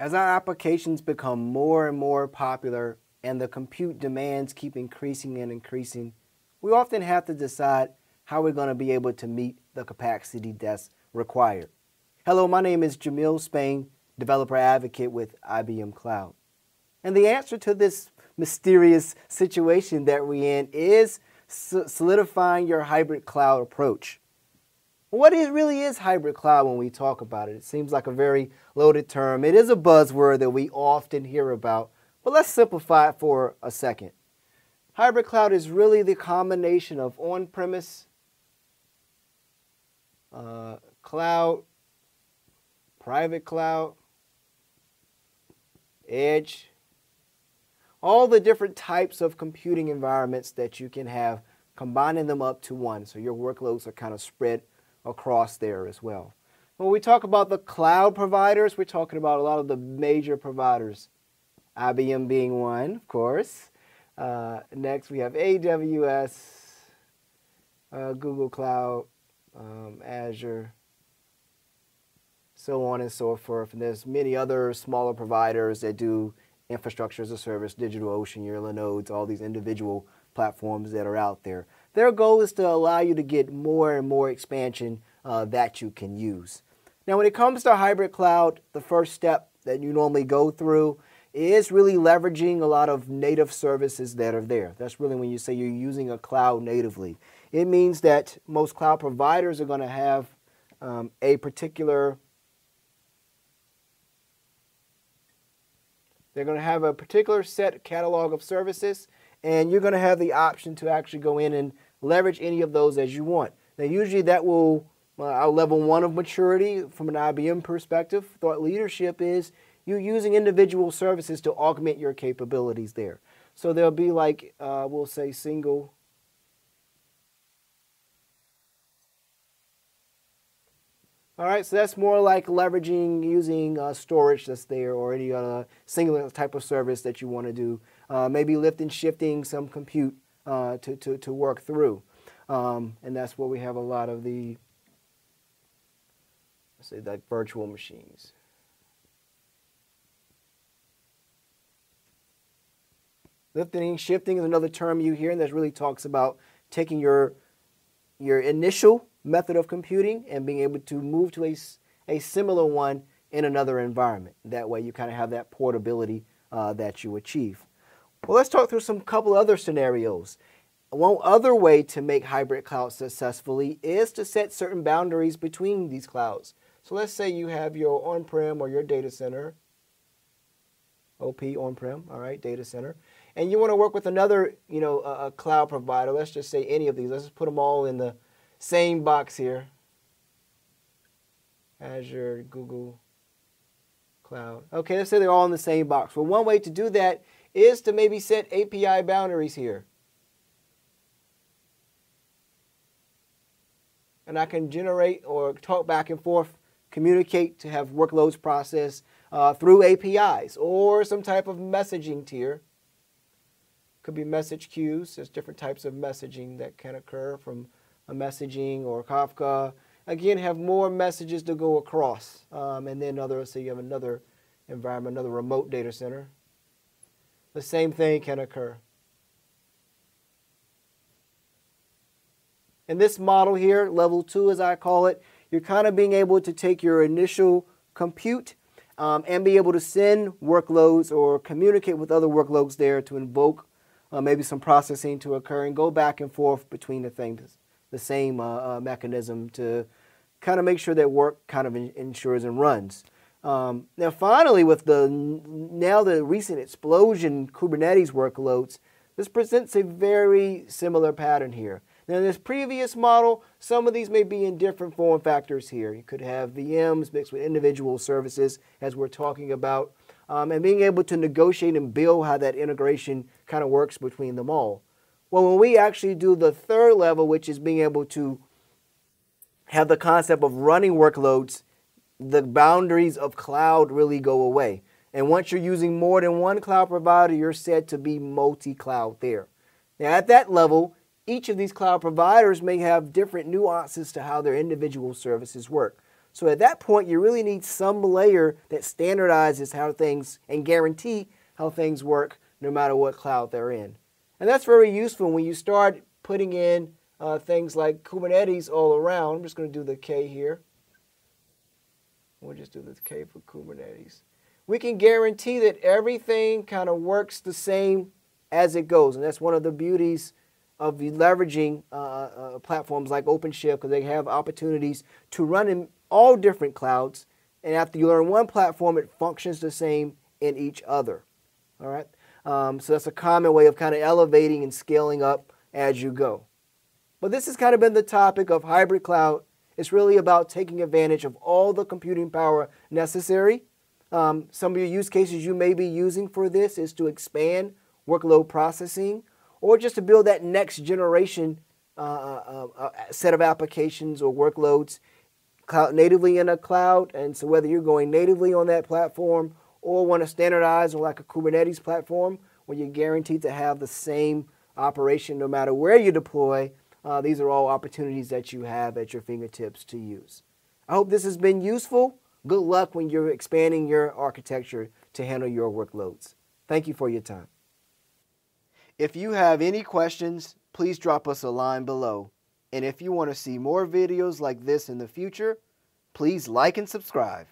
As our applications become more and more popular and the compute demands keep increasing and increasing, we often have to decide how we're going to be able to meet the capacity that's required. Hello, my name is Jamil Spain, developer advocate with IBM Cloud. And the answer to this mysterious situation that we're in is solidifying your hybrid cloud approach. What is, really is hybrid cloud when we talk about it? It seems like a very loaded term. It is a buzzword that we often hear about, but let's simplify it for a second. Hybrid cloud is really the combination of on-premise, uh, cloud, private cloud, edge, all the different types of computing environments that you can have, combining them up to one. So your workloads are kind of spread across there as well. When we talk about the cloud providers, we're talking about a lot of the major providers, IBM being one, of course. Uh, next, we have AWS, uh, Google Cloud, um, Azure, so on and so forth. And there's many other smaller providers that do infrastructure as a service, DigitalOcean, your Linodes, all these individual platforms that are out there. Their goal is to allow you to get more and more expansion uh, that you can use. Now, when it comes to hybrid cloud, the first step that you normally go through is really leveraging a lot of native services that are there. That's really when you say you're using a cloud natively. It means that most cloud providers are going to have um, a particular they're going to have a particular set catalog of services and you're going to have the option to actually go in and leverage any of those as you want. Now, usually that will, uh, level one of maturity from an IBM perspective, thought leadership is you're using individual services to augment your capabilities there. So there'll be like, uh, we'll say single All right, so that's more like leveraging using uh, storage that's there or any other singular type of service that you want to do. Uh, maybe lift and shifting some compute uh, to, to, to work through. Um, and that's where we have a lot of the, let's say, like virtual machines. Lifting shifting is another term you hear, and that really talks about taking your, your initial method of computing and being able to move to a, a similar one in another environment. That way you kind of have that portability uh, that you achieve. Well, let's talk through some couple other scenarios. One other way to make hybrid cloud successfully is to set certain boundaries between these clouds. So let's say you have your on-prem or your data center, OP on-prem, all right, data center, and you want to work with another, you know, a, a cloud provider. Let's just say any of these. Let's just put them all in the same box here. Azure, Google, Cloud. Okay, let's say they're all in the same box. Well, one way to do that is to maybe set API boundaries here. And I can generate or talk back and forth, communicate to have workloads processed uh, through APIs or some type of messaging tier. Could be message queues. There's different types of messaging that can occur from a messaging or Kafka. Again, have more messages to go across. Um, and then other, so you have another environment, another remote data center. The same thing can occur. In this model here, level two as I call it, you're kind of being able to take your initial compute um, and be able to send workloads or communicate with other workloads there to invoke uh, maybe some processing to occur and go back and forth between the things the same uh, uh, mechanism to kind of make sure that work kind of ensures and runs. Um, now, finally, with the now the recent explosion Kubernetes workloads, this presents a very similar pattern here. Now, in this previous model, some of these may be in different form factors here. You could have VMs mixed with individual services, as we're talking about, um, and being able to negotiate and build how that integration kind of works between them all. Well, when we actually do the third level, which is being able to have the concept of running workloads, the boundaries of cloud really go away. And once you're using more than one cloud provider, you're said to be multi cloud there. Now, at that level, each of these cloud providers may have different nuances to how their individual services work. So at that point, you really need some layer that standardizes how things and guarantee how things work no matter what cloud they're in. And that's very useful when you start putting in uh, things like Kubernetes all around. I'm just going to do the K here. We'll just do the K for Kubernetes. We can guarantee that everything kind of works the same as it goes. And that's one of the beauties of leveraging uh, uh, platforms like OpenShift because they have opportunities to run in all different clouds. And after you learn one platform, it functions the same in each other. All right. Um, so that's a common way of kind of elevating and scaling up as you go. But this has kind of been the topic of hybrid cloud. It's really about taking advantage of all the computing power necessary. Um, some of your use cases you may be using for this is to expand workload processing or just to build that next generation uh, uh, uh, set of applications or workloads cloud natively in a cloud. And so whether you're going natively on that platform or want to standardize on like a Kubernetes platform where you're guaranteed to have the same operation no matter where you deploy, uh, these are all opportunities that you have at your fingertips to use. I hope this has been useful. Good luck when you're expanding your architecture to handle your workloads. Thank you for your time. If you have any questions, please drop us a line below. And if you want to see more videos like this in the future, please like and subscribe.